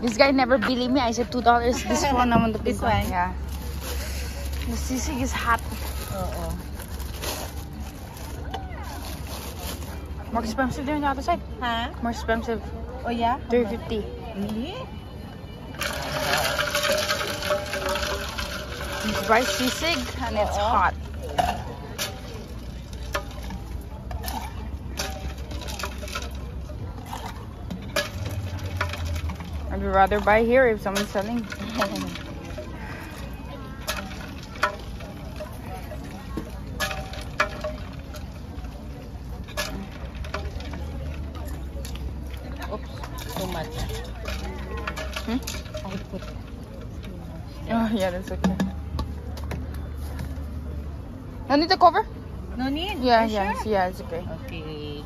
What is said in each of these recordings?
This guy never believed me. I said two dollars. This one naman the This pink one? Yeah. The sisig is hot. Oo. More expensive there on the other side. Ha? More expensive. Oh, yeah? Three fifty. Really? It's rice sisig and it's Oo. hot. Rather buy here if someone's selling. Oops. Too much. Hmm? I put Oh yeah, that's okay. No need to cover? No need? Yeah, yeah, sure? yeah, it's okay. Okay.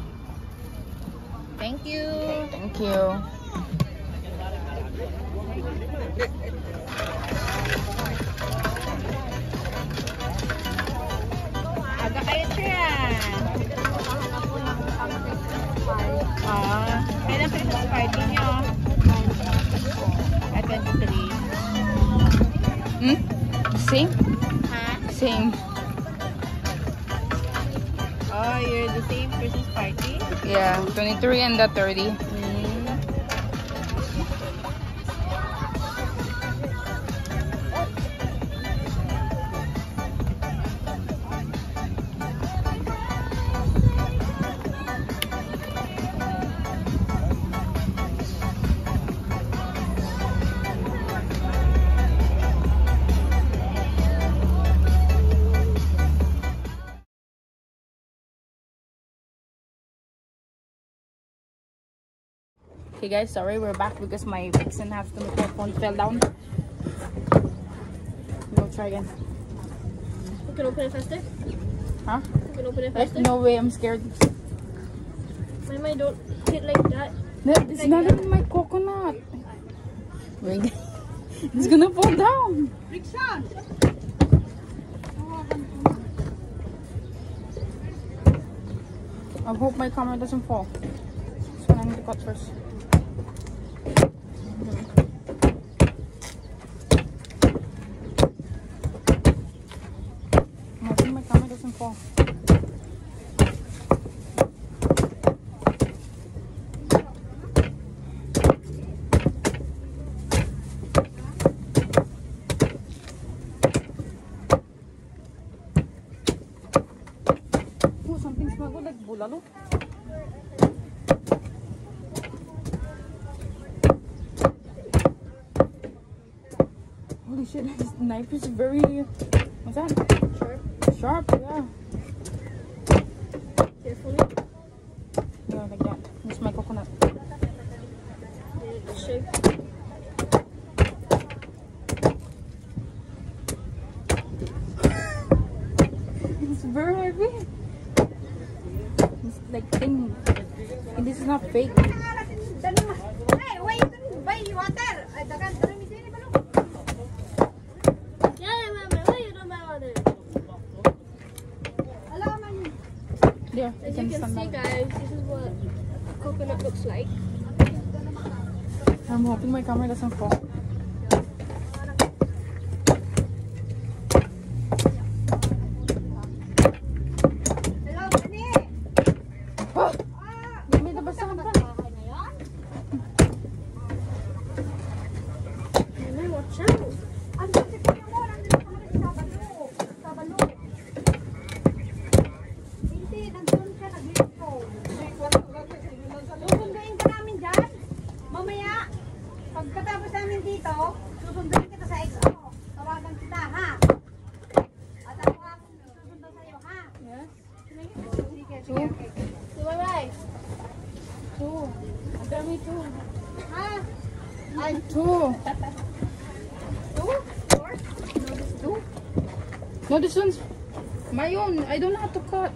Thank you. Thank you. Aga kayo siya. Ah, kailan Christmas party niyo? At 23. Hmm? Same? Ha? Same. Oh, you're the same Christmas party? Yeah, 23 and the 30. Mm. Okay guys, sorry we're back because my vixen has to my phone fell down. We'll try again. You can open it faster. Huh? You can open it Like, faster. no way, I'm scared. My mind don't hit like that. No, it's not in my coconut. Wait. it's gonna fall down. I hope my camera doesn't fall. So I need to cut first. I'm hoping Oh, like. Holy shit, this knife is very. What's that? Sharp. Yeah. Carefully. Yeah, like that. This is my coconut. It's very heavy. It's like thin. And this is not fake. Yeah, mama. Why you don't buy water? There, As you can see, guys, this is what coconut looks like. I'm hoping my camera doesn't fall. Namin dito, susunduin kita sa XO. Tawagan kita, ha? At ako ang susundo sa'yo, ha? Yes. Sige, sige, bye-bye. Two. Ang dami two. Ha? Ay, two. Two? Four? No, this one's my own. I don't know how to cut.